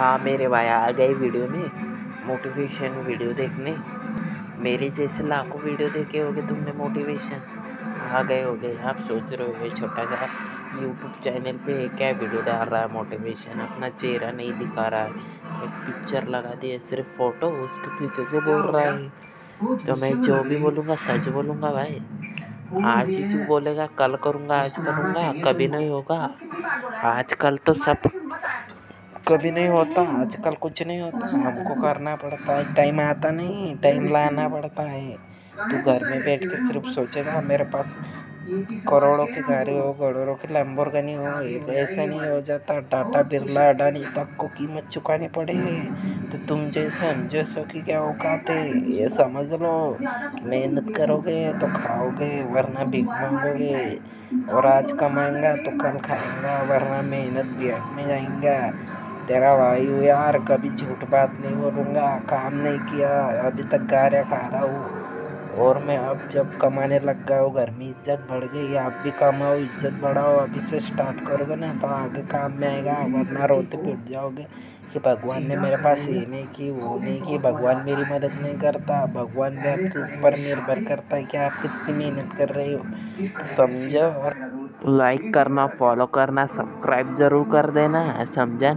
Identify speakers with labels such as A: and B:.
A: हाँ मेरे भाई आ गए वीडियो में मोटिवेशन वीडियो देखने। मेरे जैसे लाखों वीडियो देखे होगे तुमने मोटिवेशन आ गए हो गए आप सोच रहे हो छोटा सा यूट्यूब चैनल पे क्या वीडियो डाल रहा है मोटिवेशन अपना चेहरा नहीं दिखा रहा है। एक पिक्चर लगा दिया, सिर्फ़ फ़ोटो उसके पीछे से बोल रहा है। तो मैं जो भी बोलूँगा, सच बोलूँगा भाई। आज ही जो बोलेगा, कल करूँगा, आज करूँगा, कभी नहीं होगा। आजकल तो सब कभी नहीं होता, आजकल कुछ नहीं होता। हमको करना पड़ता है, टाइम आता नहीं, टाइम लाना पड़ता है। तू घर में बैठ के सिर्फ़ सोचेगा, मेरे पास करोड़ों की गाड़ी हो, करोड़ों की लैम्बोर्गिनी हो, एक ऐसे नहीं हो जाता। टाटा, बिरला, अडानी तक को कीमत चुकानी पड़े तो तुम जैसे हम जैसों की क्या औकात है? ये समझ लो। मेहनत करोगे तो खाओगे, वरना भीख मांगोगे। और आज कमाएँगा तो कल खाएँगा, वरना मेहनत भी में जाएँगा। तेरा भाई हूँ यार, कभी झूठ बात नहीं बोलूँगा, काम नहीं किया, अभी तक गारे खा रहा हूँ। और मैं अब जब कमाने लग गया हूँ, घर में इज़्ज़त बढ़ गई, आप भी कमाओ, इज़्ज़त बढ़ाओ, अभी से स्टार्ट करोगे ना तो आगे काम में आएगा, वरना रोते पिट जाओगे कि भगवान ने मेरे पास ये नहीं की, वो नहीं की, भगवान मेरी मदद नहीं करता, भगवान भी आपके ऊपर निर्भर करता है कि आप कितनी मेहनत कर रहे हो समझो? और लाइक करना फॉलो करना सब्सक्राइब ज़रूर कर देना, समझा